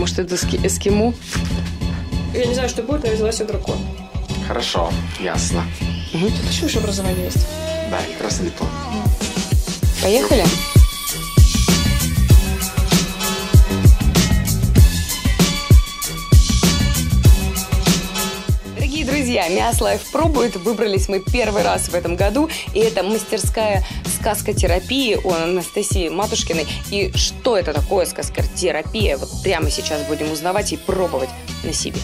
Может, это эски- эскимо? Я не знаю, что будет, но я взяла себе дракон. Хорошо, ясно. Тут еще высшее образование есть. Да, как раз на диплом. Поехали? Друзья, Miass Live пробует. Выбрались мы первый раз в этом году. И это мастерская сказкотерапии у Анастасии Матушкиной. И что это такое сказкотерапия? Вот прямо сейчас будем узнавать и пробовать на себе.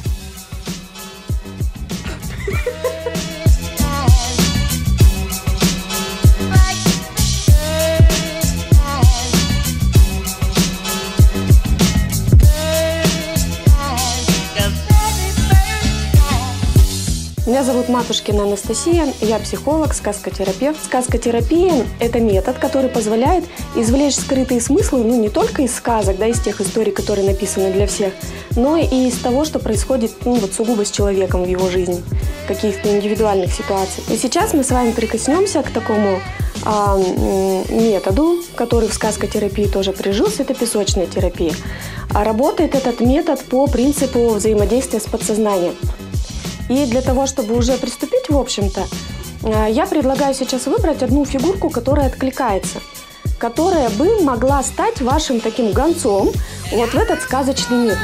Зовут Матушкина Анастасия, я психолог, сказкотерапевт. Сказкотерапия – это метод, который позволяет извлечь скрытые смыслы, ну, не только из сказок, да, из тех историй, которые написаны для всех, но и из того, что происходит, ну, вот сугубо с человеком в его жизни, каких-то индивидуальных ситуаций. И сейчас мы с вами прикоснемся к такому а, методу, который в сказкотерапии тоже прижился, это песочная терапия. А работает этот метод по принципу взаимодействия с подсознанием. И для того, чтобы уже приступить, в общем-то, э, я предлагаю сейчас выбрать одну фигурку, которая откликается, которая бы могла стать вашим таким гонцом вот в этот сказочный мир.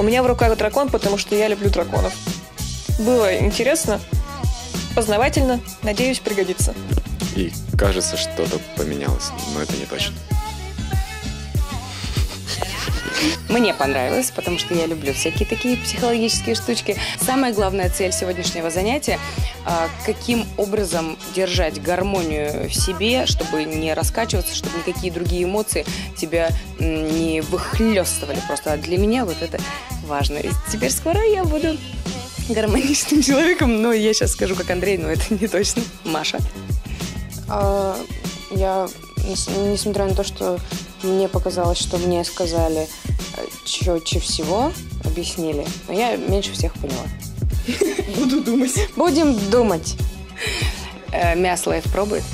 У меня в руках дракон, потому что я люблю драконов. Было интересно, познавательно, надеюсь, пригодится. И кажется, что-то поменялось, но это не точно. Мне понравилось, потому что я люблю всякие такие психологические штучки. Самая главная цель сегодняшнего занятия а, каким образом держать гармонию в себе, чтобы не раскачиваться, чтобы никакие другие эмоции тебя не выхлестывали. Просто для меня вот это важно. И теперь скоро я буду гармоничным человеком, но я сейчас скажу как Андрей, но это не точно. Маша. А, я, нес- несмотря на то, что мне показалось, что мне сказали э, четче всего, объяснили, но я меньше всех поняла. Буду думать. Будем думать. Э, Miass Live пробует.